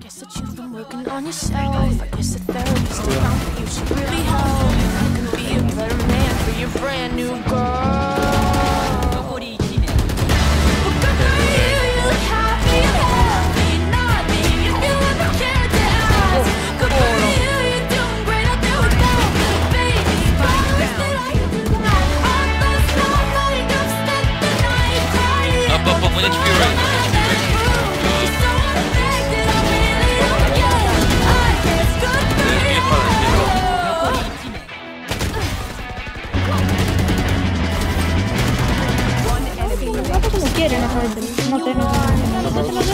guess that you've been working on yourself. I guess the therapist around you should really help. You can be a better man for your brand new girl. Quieren, no saben, no tenemos.